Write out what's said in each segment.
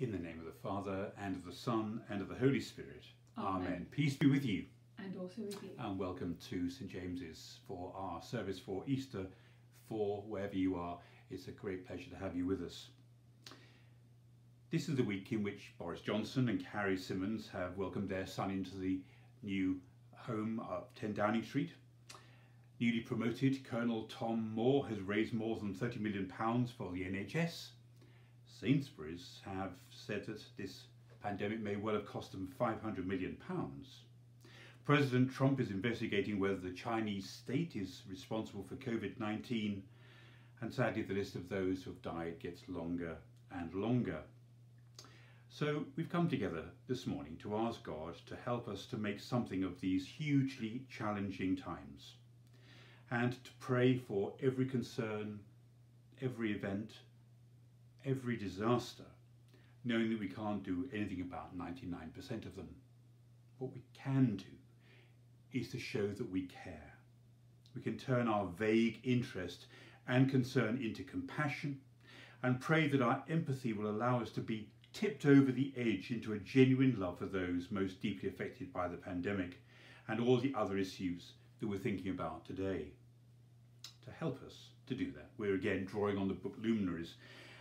In the name of the Father, and of the Son, and of the Holy Spirit. Amen. Amen. Peace be with you, and also with you. and welcome to St James's for our service for Easter. For wherever you are, it's a great pleasure to have you with us. This is the week in which Boris Johnson and Carrie Symonds have welcomed their son into the new home of 10 Downing Street. Newly promoted Colonel Tom Moore has raised more than £30 million for the NHS. Sainsbury's have said that this pandemic may well have cost them £500 million. President Trump is investigating whether the Chinese state is responsible for COVID 19, and sadly, the list of those who have died gets longer and longer. So, we've come together this morning to ask God to help us to make something of these hugely challenging times and to pray for every concern, every event, every disaster, knowing that we can't do anything about 99% of them. What we can do is to show that we care. We can turn our vague interest and concern into compassion and pray that our empathy will allow us to be tipped over the edge into a genuine love for those most deeply affected by the pandemic and all the other issues that we're thinking about today. To help us to do that, we're again drawing on the book Luminaries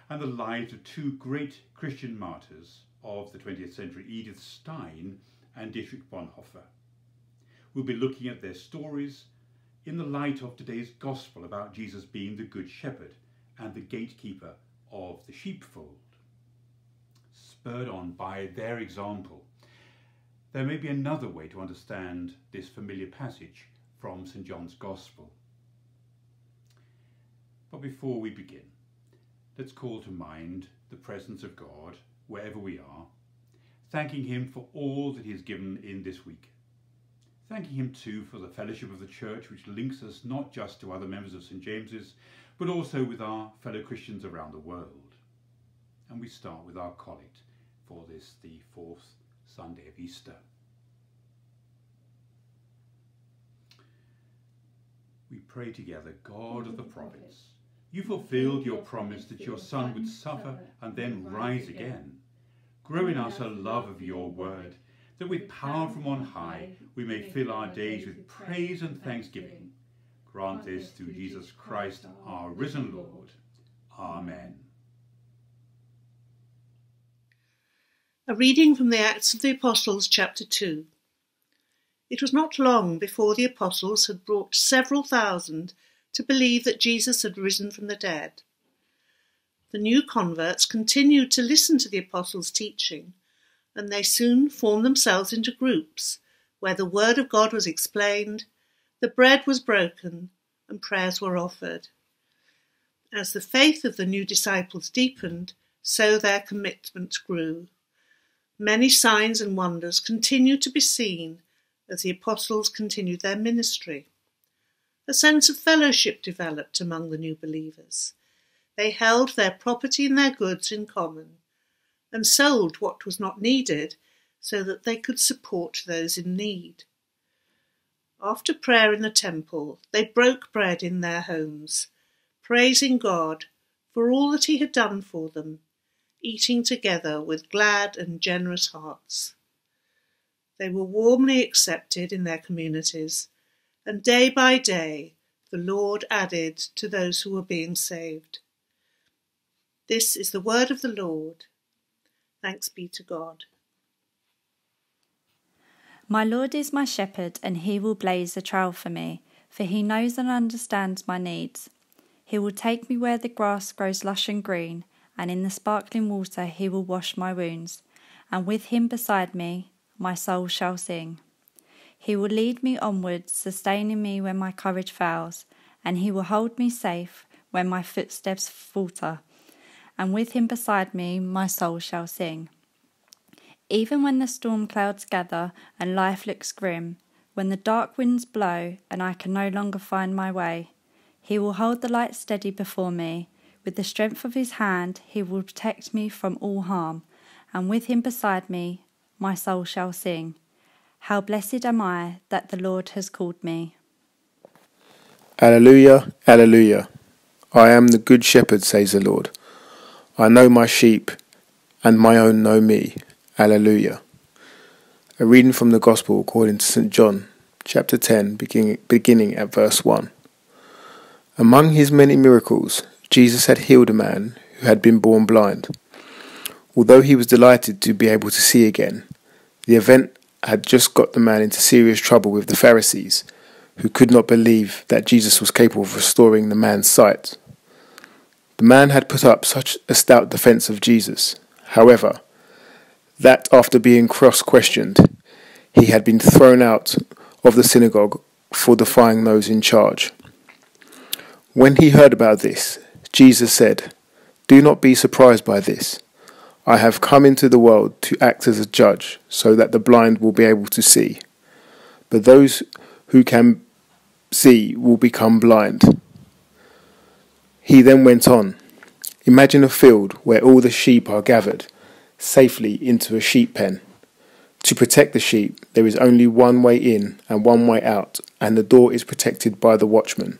and the lives of two great Christian martyrs of the 20th century, Edith Stein and Dietrich Bonhoeffer. We'll be looking at their stories in the light of today's gospel about Jesus being the Good Shepherd and the gatekeeper of the sheepfold. Spurred on by their example, there may be another way to understand this familiar passage from St. John's Gospel. But before we begin, let's call to mind the presence of God wherever we are, thanking Him for all that He has given in this week. Thanking Him too for the fellowship of the Church, which links us not just to other members of St James's, but also with our fellow Christians around the world. And we start with our collect for this, the fourth Sunday of Easter. We pray together, God of the prophets, you fulfilled your promise that your Son would suffer and then rise again. Grow in us a love of your word, that with power from on high we may fill our days with praise and thanksgiving. Grant this through Jesus Christ, our risen Lord. Amen. A reading from the Acts of the Apostles, chapter 2. It was not long before the apostles had brought several thousand to believe that Jesus had risen from the dead. The new converts continued to listen to the apostles' teaching, and they soon formed themselves into groups where the word of God was explained, the bread was broken, and prayers were offered. As the faith of the new disciples deepened, so their commitment grew. Many signs and wonders continued to be seen as the apostles continued their ministry. A sense of fellowship developed among the new believers. They held their property and their goods in common and sold what was not needed so that they could support those in need. After prayer in the temple, they broke bread in their homes, praising God for all that He had done for them, eating together with glad and generous hearts. They were warmly accepted in their communities, and day by day the Lord added to those who were being saved. This is the word of the Lord. Thanks be to God. My Lord is my shepherd, and he will blaze a trail for me, for he knows and understands my needs. He will take me where the grass grows lush and green, and in the sparkling water he will wash my wounds, and with him beside me my soul shall sing. He will lead me onward, sustaining me when my courage fails, and he will hold me safe when my footsteps falter. And with him beside me, my soul shall sing. Even when the storm clouds gather and life looks grim, when the dark winds blow and I can no longer find my way, he will hold the light steady before me. With the strength of his hand, he will protect me from all harm, and with him beside me, my soul shall sing. How blessed am I that the Lord has called me. Alleluia, Alleluia. I am the good shepherd, says the Lord. I know my sheep, and my own know me. Alleluia. A reading from the Gospel according to St. John, chapter 10, beginning, at verse 1. Among his many miracles, Jesus had healed a man who had been born blind. Although he was delighted to be able to see again, the event had just got the man into serious trouble with the Pharisees, who could not believe that Jesus was capable of restoring the man's sight. The man had put up such a stout defence of Jesus, however, that after being cross questioned, he had been thrown out of the synagogue for defying those in charge. When he heard about this, Jesus said, Do not be surprised by this. I have come into the world to act as a judge, so that the blind will be able to see. But those who can see will become blind. He then went on Imagine a field where all the sheep are gathered safely into a sheep pen. To protect the sheep, there is only one way in and one way out, and the door is protected by the watchman.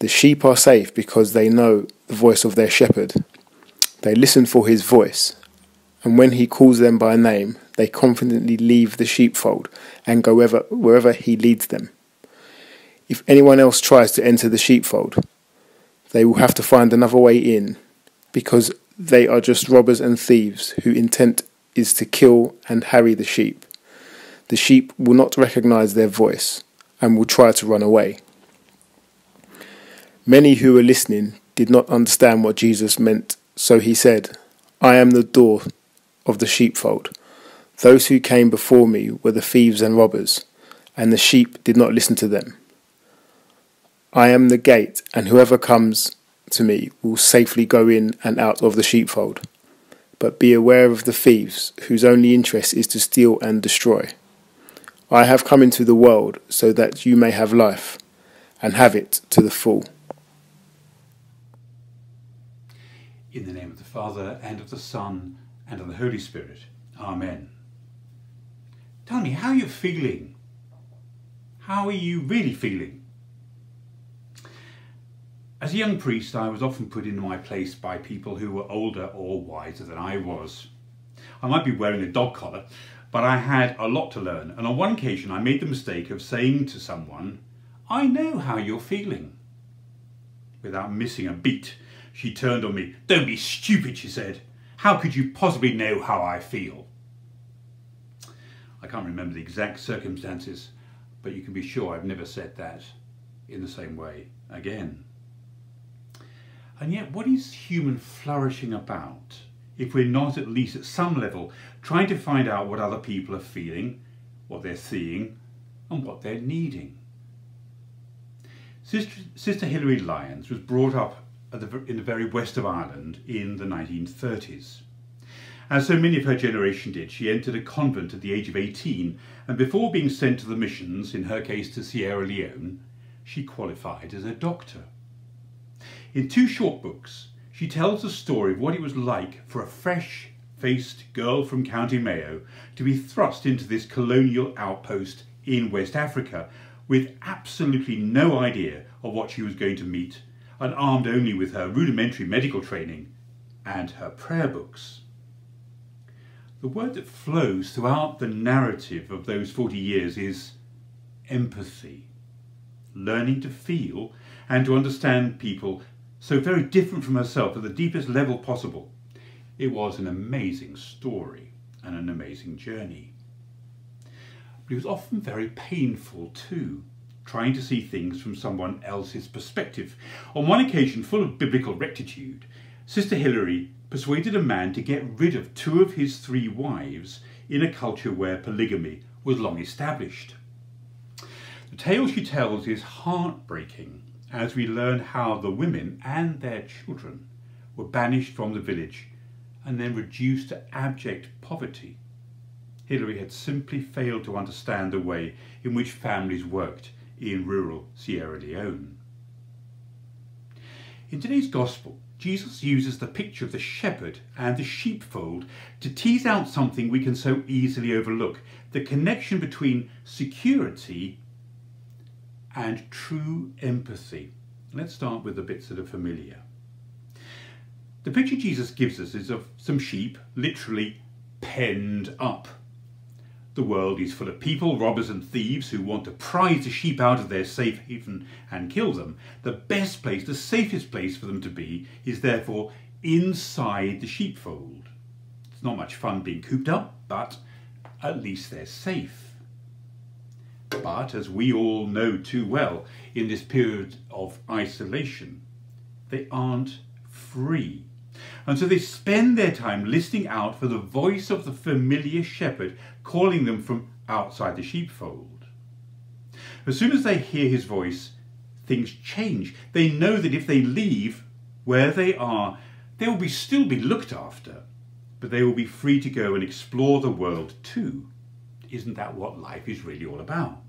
The sheep are safe because they know the voice of their shepherd. They listen for his voice, and when he calls them by name, they confidently leave the sheepfold and go wherever, wherever he leads them. If anyone else tries to enter the sheepfold, they will have to find another way in, because they are just robbers and thieves whose intent is to kill and harry the sheep. The sheep will not recognize their voice and will try to run away. Many who were listening did not understand what Jesus meant, so he said, I am the door of the sheepfold. Those who came before me were the thieves and robbers, and the sheep did not listen to them. I am the gate, and whoever comes to me will safely go in and out of the sheepfold. But be aware of the thieves, whose only interest is to steal and destroy. I have come into the world so that you may have life, and have it to the full. In the name of the Father, and of the Son, and of the Holy Spirit. Amen. Tell me, how are you feeling? How are you really feeling? As a young priest, I was often put into my place by people who were older or wiser than I was. I might be wearing a dog collar, but I had a lot to learn, and on one occasion I made the mistake of saying to someone, I know how you're feeling. Without missing a beat, she turned on me. Don't be stupid, she said. How could you possibly know how I feel? I can't remember the exact circumstances, but you can be sure I've never said that in the same way again. And yet, what is human flourishing about if we're not, at least at some level, trying to find out what other people are feeling, what they're seeing, and what they're needing? Sister, Sister Hilary Lyons was brought up the, in the very west of Ireland in the 1930s. As so many of her generation did, she entered a convent at the age of 18, and before being sent to the missions, in her case to Sierra Leone, she qualified as a doctor. In two short books, she tells the story of what it was like for a fresh faced girl from County Mayo to be thrust into this colonial outpost in West Africa with absolutely no idea of what she was going to meet and armed only with her rudimentary medical training and her prayer books. The word that flows throughout the narrative of those 40 years is empathy, learning to feel and to understand people so very different from herself at the deepest level possible. It was an amazing story and an amazing journey. But it was often very painful too, trying to see things from someone else's perspective. On one occasion, full of biblical rectitude, Sister Hilary persuaded a man to get rid of two of his three wives in a culture where polygamy was long established. The tale she tells is heartbreaking as we learn how the women and their children were banished from the village and then reduced to abject poverty. Hilary had simply failed to understand the way in which families worked in rural Sierra Leone. In today's Gospel, Jesus uses the picture of the shepherd and the sheepfold to tease out something we can so easily overlook the connection between security and true empathy. Let's start with the bits that are familiar. The picture Jesus gives us is of some sheep literally penned up. The world is full of people, robbers and thieves who want to prize the sheep out of their safe haven and kill them. The best place, the safest place for them to be is therefore inside the sheepfold. It's not much fun being cooped up, but at least they're safe. But as we all know too well, in this period of isolation, they aren't free. And so they spend their time listening out for the voice of the familiar shepherd calling them from outside the sheepfold. As soon as they hear his voice, things change. They know that if they leave where they are, they will be still be looked after, but they will be free to go and explore the world too. Isn't that what life is really all about?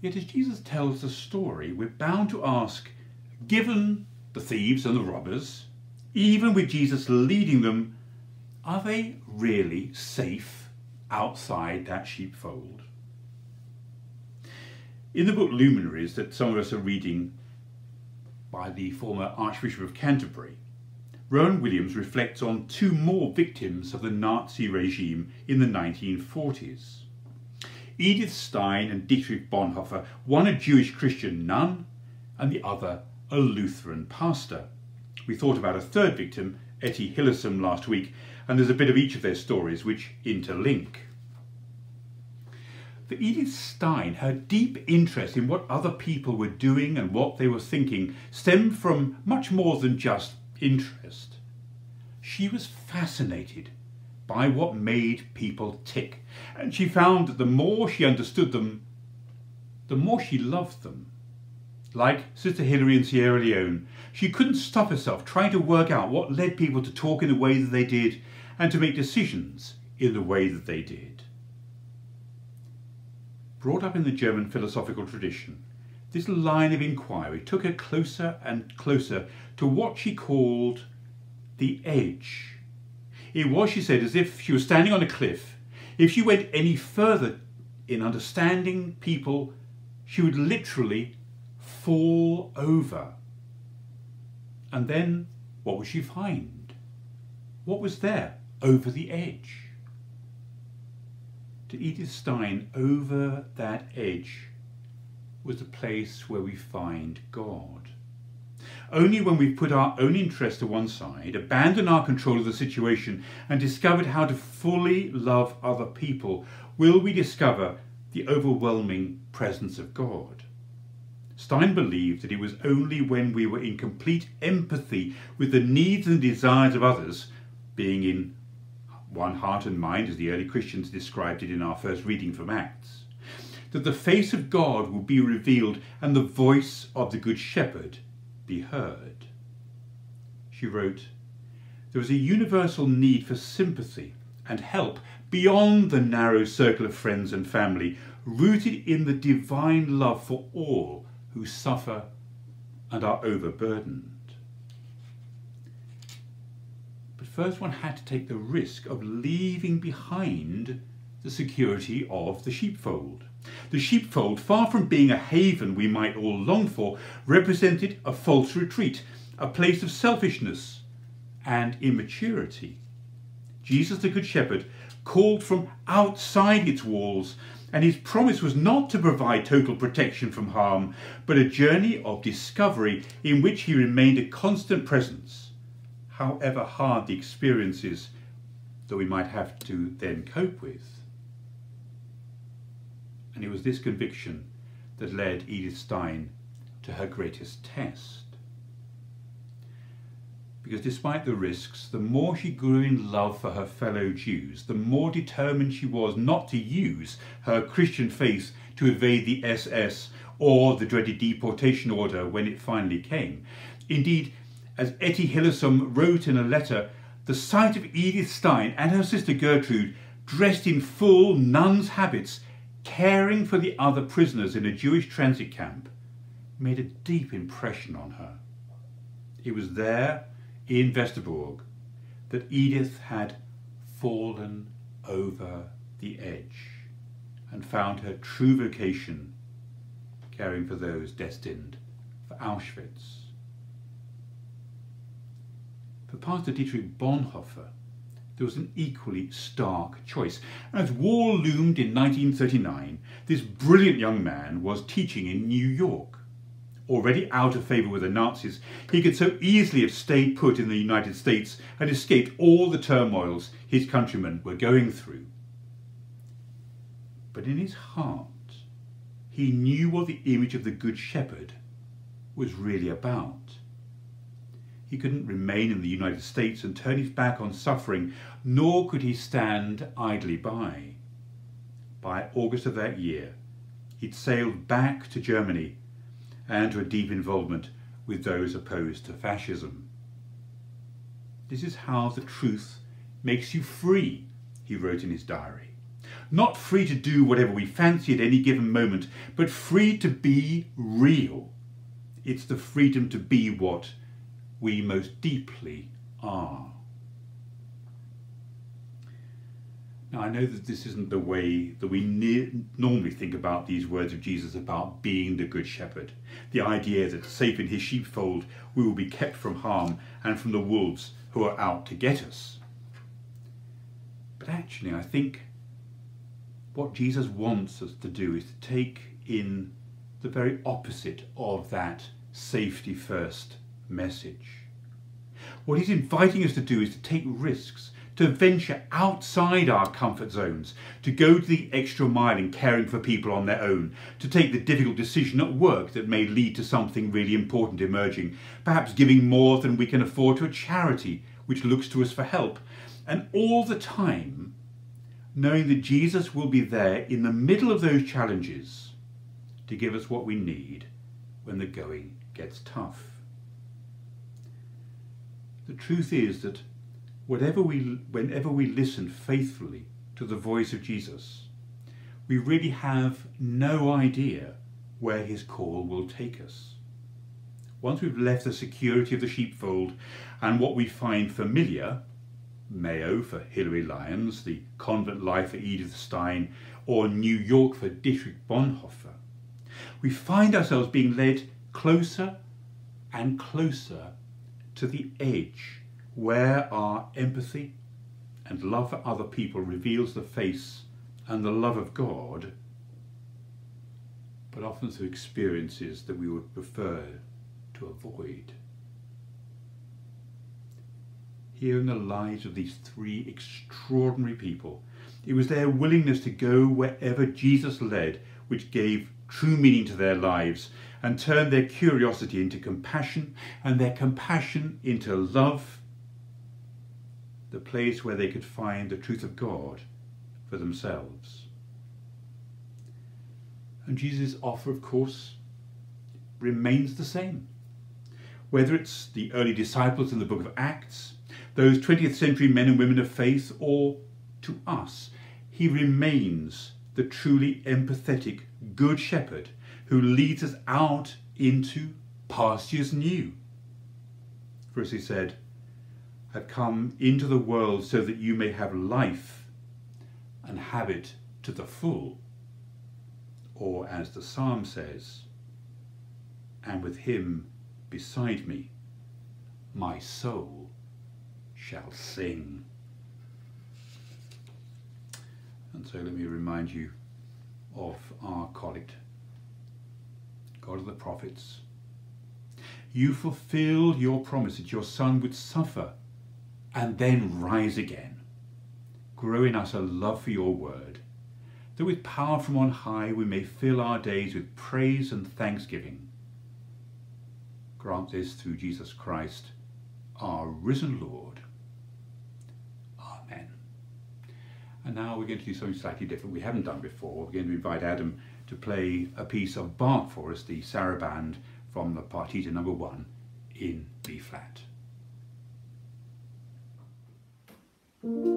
Yet as Jesus tells the story, we're bound to ask, given the thieves and the robbers, even with Jesus leading them, are they really safe outside that sheepfold? In the book Luminaries that some of us are reading by the former Archbishop of Canterbury, Rowan Williams reflects on two more victims of the Nazi regime in the 1940s. Edith Stein and Dietrich Bonhoeffer, one a Jewish Christian nun and the other a Lutheran pastor. We thought about a third victim, Etty Hillesum, last week, and there's a bit of each of their stories which interlink. For Edith Stein, her deep interest in what other people were doing and what they were thinking stemmed from much more than just interest. She was fascinated by what made people tick, and she found that the more she understood them, the more she loved them. Like Sister Hilary in Sierra Leone, she couldn't stop herself trying to work out what led people to talk in the way that they did and to make decisions in the way that they did. Brought up in the German philosophical tradition, this line of inquiry took her closer and closer to what she called the edge. It was, she said, as if she was standing on a cliff. If she went any further in understanding people, she would literally fall over. And then what would she find? What was there over the edge? To Edith Stein, over that edge was the place where we find God. Only when we've put our own interest to one side, abandoned our control of the situation, and discovered how to fully love other people, will we discover the overwhelming presence of God. Stein believed that it was only when we were in complete empathy with the needs and desires of others, being in one heart and mind, as the early Christians described it in our first reading from Acts, that the face of God will be revealed and the voice of the Good Shepherd be heard. She wrote, There is a universal need for sympathy and help beyond the narrow circle of friends and family, rooted in the divine love for all who suffer and are overburdened. But first, one had to take the risk of leaving behind the security of the sheepfold. The sheepfold, far from being a haven we might all long for, represented a false retreat, a place of selfishness and immaturity. Jesus, the Good Shepherd, called from outside its walls, and his promise was not to provide total protection from harm, but a journey of discovery in which he remained a constant presence, however hard the experiences that we might have to then cope with. And it was this conviction that led Edith Stein to her greatest test. Because despite the risks, the more she grew in love for her fellow Jews, the more determined she was not to use her Christian faith to evade the SS or the dreaded deportation order when it finally came. Indeed, as Etty Hillesum wrote in a letter, the sight of Edith Stein and her sister Gertrude dressed in full nun's habits caring for the other prisoners in a Jewish transit camp made a deep impression on her. It was there in Westerbork that Edith had fallen over the edge and found her true vocation caring for those destined for Auschwitz. For Pastor Dietrich Bonhoeffer, there was an equally stark choice. As war loomed in 1939, this brilliant young man was teaching in New York. Already out of favour with the Nazis, he could so easily have stayed put in the United States and escaped all the turmoils his countrymen were going through. But in his heart, he knew what the image of the Good Shepherd was really about. He couldn't remain in the United States and turn his back on suffering, nor could he stand idly by. By August of that year, he'd sailed back to Germany and to a deep involvement with those opposed to fascism. This is how the truth makes you free, he wrote in his diary. Not free to do whatever we fancy at any given moment, but free to be real. It's the freedom to be what we most deeply are. Now, I know that this isn't the way that we ne- normally think about these words of Jesus about being the Good Shepherd. The idea that safe in his sheepfold we will be kept from harm and from the wolves who are out to get us. But actually, I think what Jesus wants us to do is to take in the very opposite of that safety first message. What he's inviting us to do is to take risks, to venture outside our comfort zones, to go to the extra mile in caring for people on their own, to take the difficult decision at work that may lead to something really important emerging, perhaps giving more than we can afford to a charity which looks to us for help, and all the time knowing that Jesus will be there in the middle of those challenges to give us what we need when the going gets tough. The truth is that whatever we, whenever we listen faithfully to the voice of Jesus, we really have no idea where his call will take us. Once we've left the security of the sheepfold and what we find familiar, Mayo for Hilary Lyons, the convent life for Edith Stein, or New York for Dietrich Bonhoeffer, we find ourselves being led closer and closer to the edge where our empathy and love for other people reveals the face and the love of God, but often through experiences that we would prefer to avoid. Here in the lives of these three extraordinary people, it was their willingness to go wherever Jesus led which gave true meaning to their lives and turned their curiosity into compassion and their compassion into love, the place where they could find the truth of God for themselves. And Jesus' offer, of course, remains the same. Whether it's the early disciples in the book of Acts, those 20th century men and women of faith, or to us, he remains the truly empathetic Good Shepherd who leads us out into pastures new. For as he said, I've come into the world so that you may have life and have it to the full. Or as the psalm says, and with him beside me, my soul shall sing. And so let me remind you of our collect. God of the prophets, you fulfilled your promise that your Son would suffer and then rise again. Grow in us a love for your word, that with power from on high we may fill our days with praise and thanksgiving. Grant this through Jesus Christ, our risen Lord. Amen. And now we're going to do something slightly different we haven't done before. We're going to invite Adam to play a piece of Bach for us, the Saraband from the Partita number one in B flat. As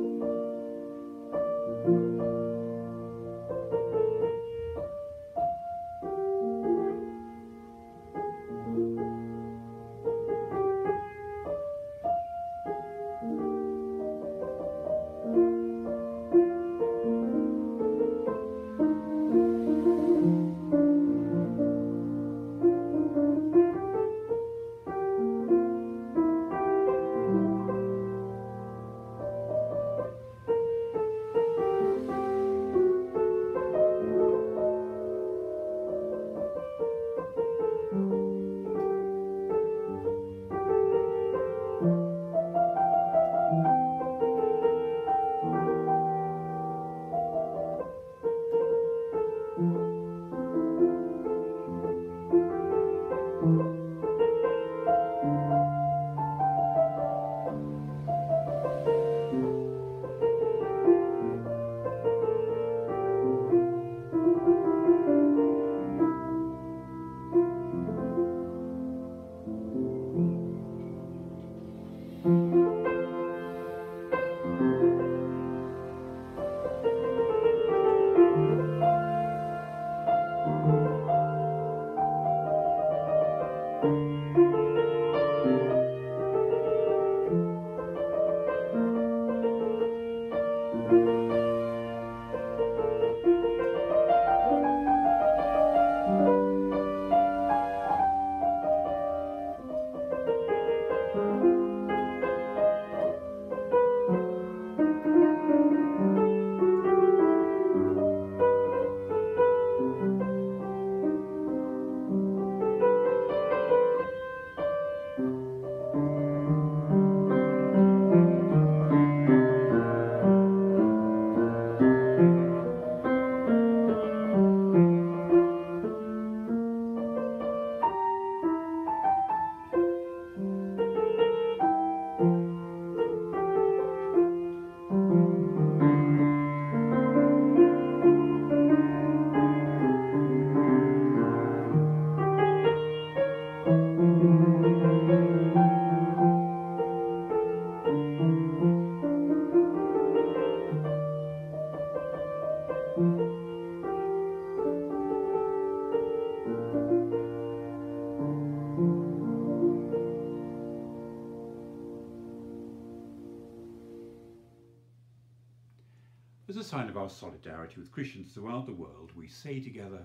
our solidarity with Christians throughout the world, we say together,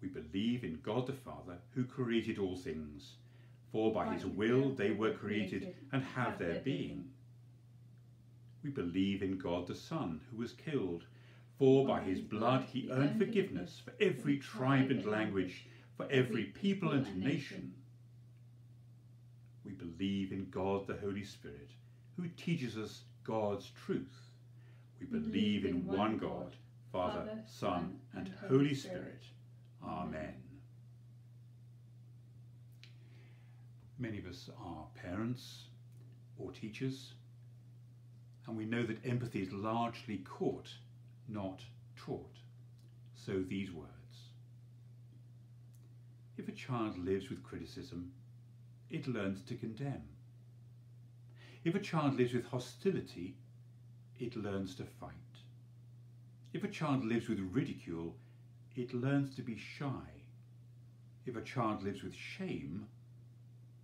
We believe in God the Father, who created all things. For by his will they were created and have their being. We believe in God the Son, who was killed. For by his blood he earned forgiveness for every tribe and language, for every people and nation. We believe in God the Holy Spirit, who teaches us God's truth. We believe in one God, Father, Son, and Holy Spirit. Amen. Many of us are parents or teachers, and we know that empathy is largely caught, not taught. So these words. If a child lives with criticism, it learns to condemn. If a child lives with hostility, it learns to fight. If a child lives with ridicule, it learns to be shy. If a child lives with shame,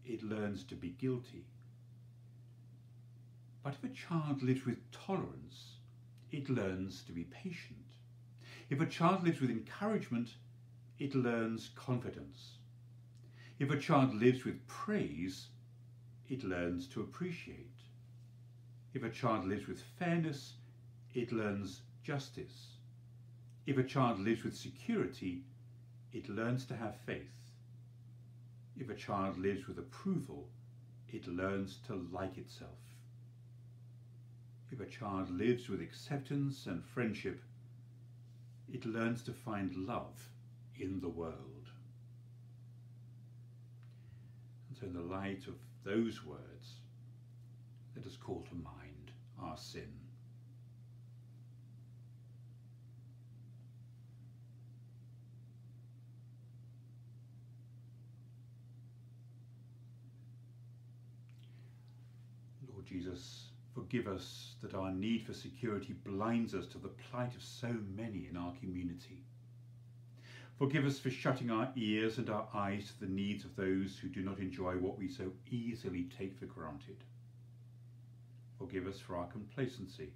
it learns to be guilty. But if a child lives with tolerance, it learns to be patient. If a child lives with encouragement, it learns confidence. If a child lives with praise, it learns to appreciate. If a child lives with fairness, it learns justice. If a child lives with security, it learns to have faith. If a child lives with approval, it learns to like itself. If a child lives with acceptance and friendship, it learns to find love in the world. And so, in the light of those words, let us call to mind our sin. Lord Jesus, forgive us that our need for security blinds us to the plight of so many in our community. Forgive us for shutting our ears and our eyes to the needs of those who do not enjoy what we so easily take for granted. Forgive us for our complacency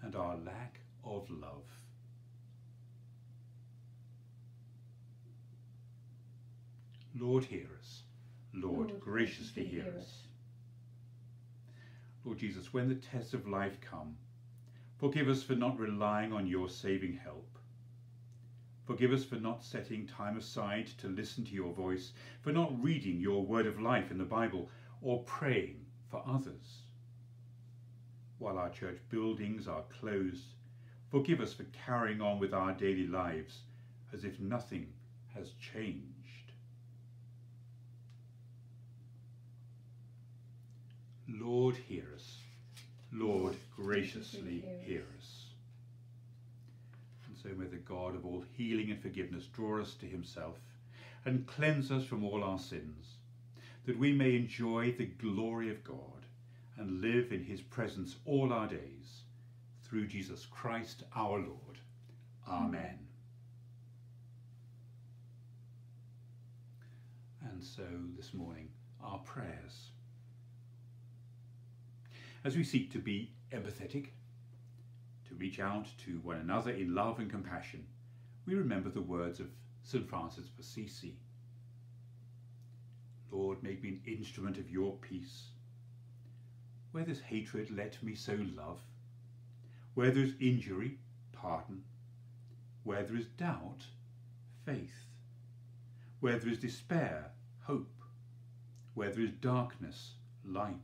and our lack of love. Lord, hear us. Lord, Lord graciously hear us. us. Lord Jesus, when the tests of life come, forgive us for not relying on your saving help. Forgive us for not setting time aside to listen to your voice, for not reading your word of life in the Bible, or praying for others while our church buildings are closed. Forgive us for carrying on with our daily lives as if nothing has changed. Lord, hear us. Lord, graciously hear us. And so may the God of all healing and forgiveness draw us to himself and cleanse us from all our sins, that we may enjoy the glory of God and live in his presence all our days. Through Jesus Christ our Lord. Amen. And so this morning, our prayers. As we seek to be empathetic, to reach out to one another in love and compassion, we remember the words of St. Francis of Assisi. Lord, make me an instrument of your peace where there's hatred, let me sow love. Where there is injury, pardon. Where there is doubt, faith. Where there is despair, hope. Where there is darkness, light.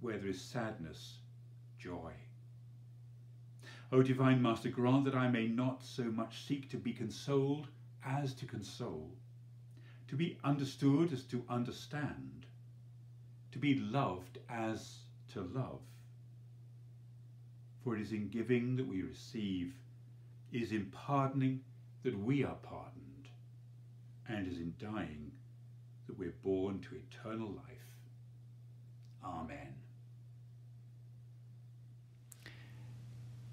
Where there is sadness, joy. O Divine Master, grant that I may not so much seek to be consoled as to console, to be understood as to understand, to be loved as to love. For it is in giving that we receive, it is in pardoning that we are pardoned, and it is in dying that we're born to eternal life. Amen.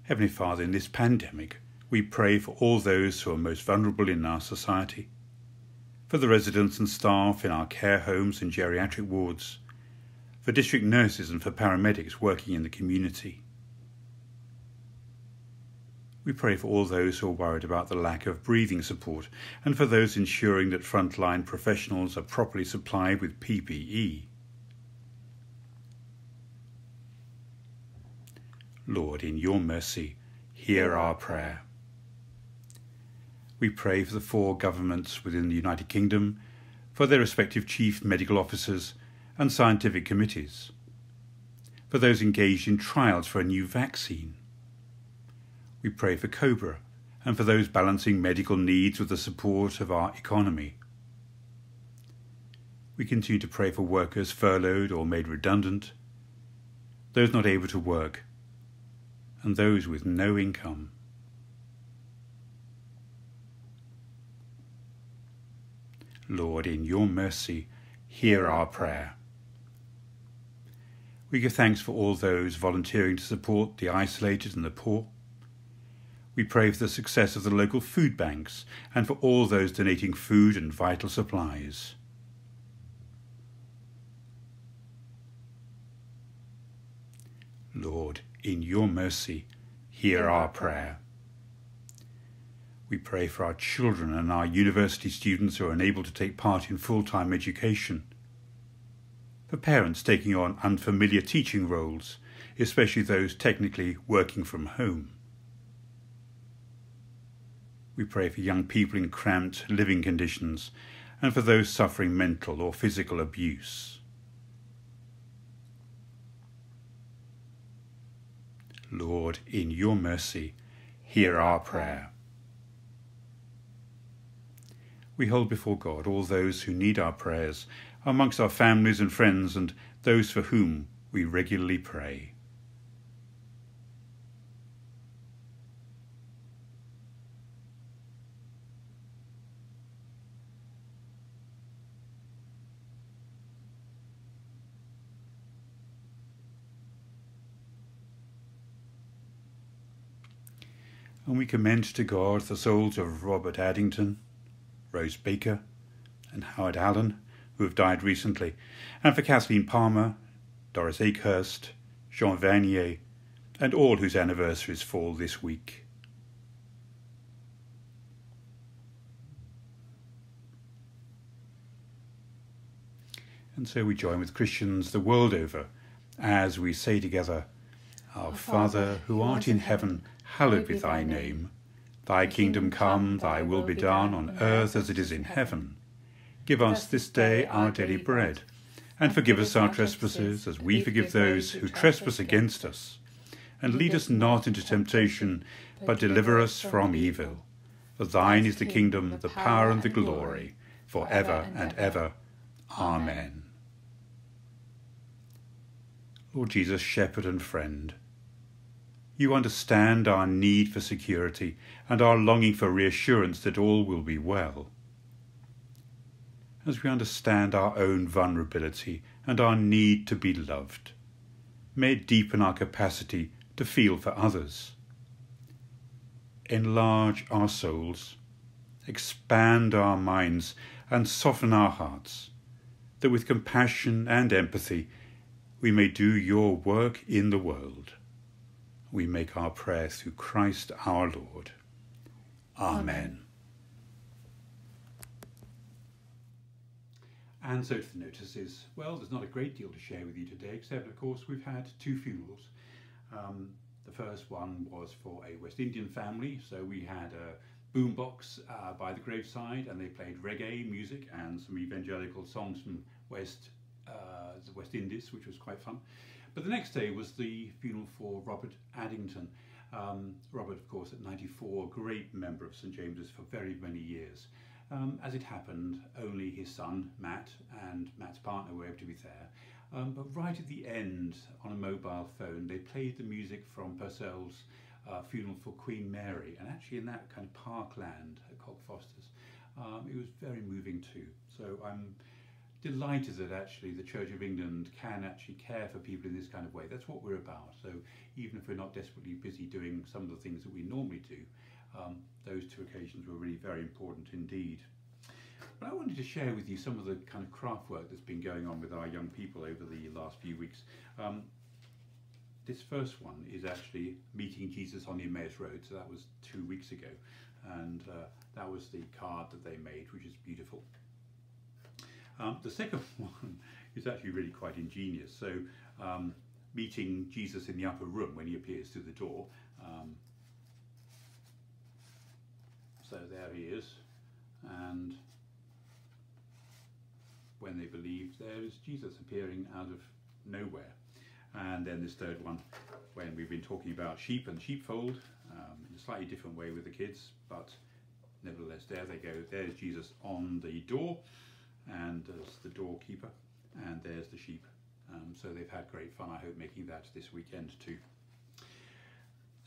Heavenly Father, in this pandemic, we pray for all those who are most vulnerable in our society, for the residents and staff in our care homes and geriatric wards for district nurses and for paramedics working in the community. We pray for all those who are worried about the lack of breathing support and for those ensuring that frontline professionals are properly supplied with PPE. Lord, in your mercy, hear our prayer. We pray for the four governments within the United Kingdom, for their respective chief medical officers and scientific committees, for those engaged in trials for a new vaccine. We pray for Cobra and for those balancing medical needs with the support of our economy. We continue to pray for workers furloughed or made redundant, those not able to work, and those with no income. Lord, in your mercy, hear our prayer. We give thanks for all those volunteering to support the isolated and the poor. We pray for the success of the local food banks and for all those donating food and vital supplies. Lord, in your mercy, hear our prayer. We pray for our children and our university students who are unable to take part in full time education. For parents taking on unfamiliar teaching roles, especially those technically working from home. We pray for young people in cramped living conditions and for those suffering mental or physical abuse. Lord, in your mercy, hear our prayer. We hold before God all those who need our prayers, amongst our families and friends, and those for whom we regularly pray. And we commend to God the souls of Robert Addington, Rose Baker, and Howard Allen, who have died recently, and for Kathleen Palmer, Doris Akehurst, Jean Vernier, and all whose anniversaries fall this week. And so we join with Christians the world over as we say together, Our Father, who art in heaven, hallowed be thy name. Thy kingdom come, thy will be done on earth as it is in heaven. Give us this day our daily bread, and forgive us our trespasses as we forgive those who trespass against us. And lead us not into temptation, but deliver us from evil. For thine is the kingdom, the power, and the glory, for ever and ever. Amen. Lord Jesus, shepherd and friend, you understand our need for security and our longing for reassurance that all will be well. As we understand our own vulnerability and our need to be loved, may it deepen our capacity to feel for others. Enlarge our souls, expand our minds, and soften our hearts, that with compassion and empathy we may do your work in the world we make our prayer through Christ our Lord. Amen. Amen. And so to the notices. Well, there's not a great deal to share with you today, except, of course, we've had two funerals. Um, the first one was for a West Indian family, so we had a boombox uh, by the graveside, and they played reggae music and some evangelical songs from West uh, the West Indies, which was quite fun. But the next day was the funeral for Robert Addington. Um, Robert, of course, at 94, a great member of St James's for very many years. Um, as it happened, only his son, Matt, and Matt's partner were able to be there. Um, but right at the end, on a mobile phone, they played the music from Purcell's uh, funeral for Queen Mary, and actually in that kind of parkland at Cockfosters. Um, it was very moving too. So I'm delighted that actually the Church of England can actually care for people in this kind of way. That's what we're about. So even if we're not desperately busy doing some of the things that we normally do, um, those two occasions were really very important indeed. But I wanted to share with you some of the kind of craft work that's been going on with our young people over the last few weeks. Um, this first one is actually meeting Jesus on the Emmaus Road, so that was two weeks ago, and uh, that was the card that they made, which is beautiful. Um, the second one is actually really quite ingenious. So, um, meeting Jesus in the upper room when he appears through the door. Um, so there he is, and when they believed, there is Jesus appearing out of nowhere. And then this third one, when we've been talking about sheep and sheepfold um, in a slightly different way with the kids, but nevertheless, there they go. There's Jesus on the door, and there's the doorkeeper, and there's the sheep. Um, so they've had great fun, I hope, making that this weekend too.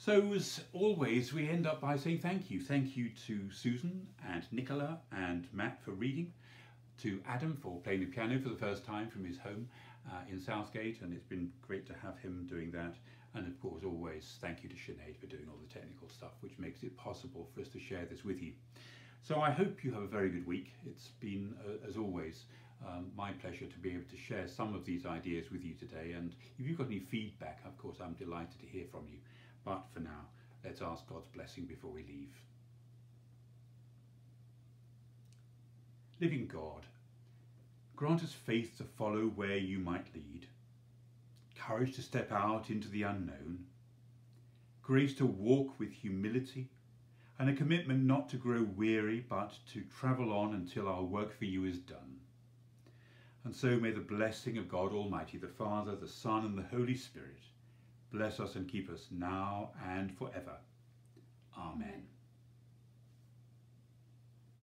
So, as always, we end up by saying thank you. Thank you to Susan and Nicola and Matt for reading, to Adam for playing the piano for the first time from his home uh, in Southgate, and it's been great to have him doing that. And of course, always thank you to Sinead for doing all the technical stuff, which makes it possible for us to share this with you. So I hope you have a very good week. It's been, uh, as always, um, my pleasure to be able to share some of these ideas with you today. And if you've got any feedback, of course, I'm delighted to hear from you. But for now, let's ask God's blessing before we leave. Living God, grant us faith to follow where you might lead, courage to step out into the unknown, grace to walk with humility, and a commitment not to grow weary but to travel on until our work for you is done. And so may the blessing of God Almighty, the Father, the Son, and the Holy Spirit bless us and keep us now and forever. Amen.